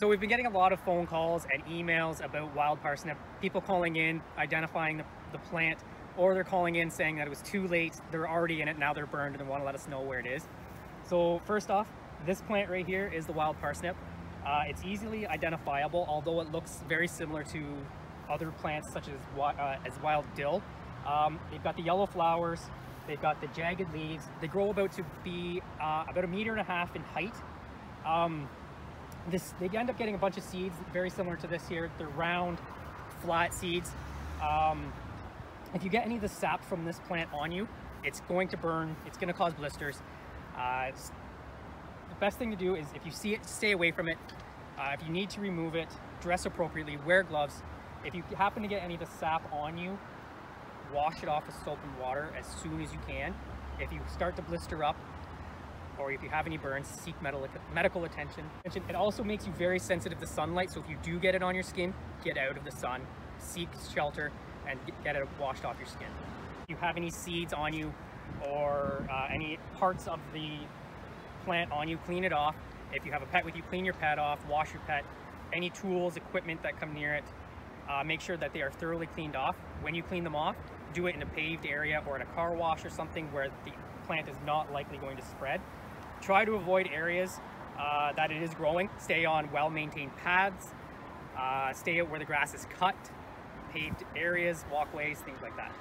So we've been getting a lot of phone calls and emails about wild parsnip, people calling in, identifying the, the plant, or they're calling in saying that it was too late, they're already in it, now they're burned and they want to let us know where it is. So first off, this plant right here is the wild parsnip. Uh, it's easily identifiable, although it looks very similar to other plants such as, uh, as wild dill. Um, they've got the yellow flowers, they've got the jagged leaves. They grow about to be uh, about a meter and a half in height. Um, this They end up getting a bunch of seeds, very similar to this here. They're round, flat seeds. Um, if you get any of the sap from this plant on you, it's going to burn, it's going to cause blisters. Uh, the best thing to do is if you see it, stay away from it. Uh, if you need to remove it, dress appropriately, wear gloves. If you happen to get any of the sap on you, wash it off with soap and water as soon as you can. If you start to blister up, or if you have any burns, seek medical attention. It also makes you very sensitive to sunlight, so if you do get it on your skin, get out of the sun, seek shelter, and get it washed off your skin. If you have any seeds on you, or uh, any parts of the plant on you, clean it off. If you have a pet with you, clean your pet off, wash your pet. Any tools, equipment that come near it, uh, make sure that they are thoroughly cleaned off. When you clean them off, do it in a paved area or in a car wash or something where the plant is not likely going to spread. Try to avoid areas uh, that it is growing. Stay on well-maintained paths. Uh, stay out where the grass is cut, paved areas, walkways, things like that.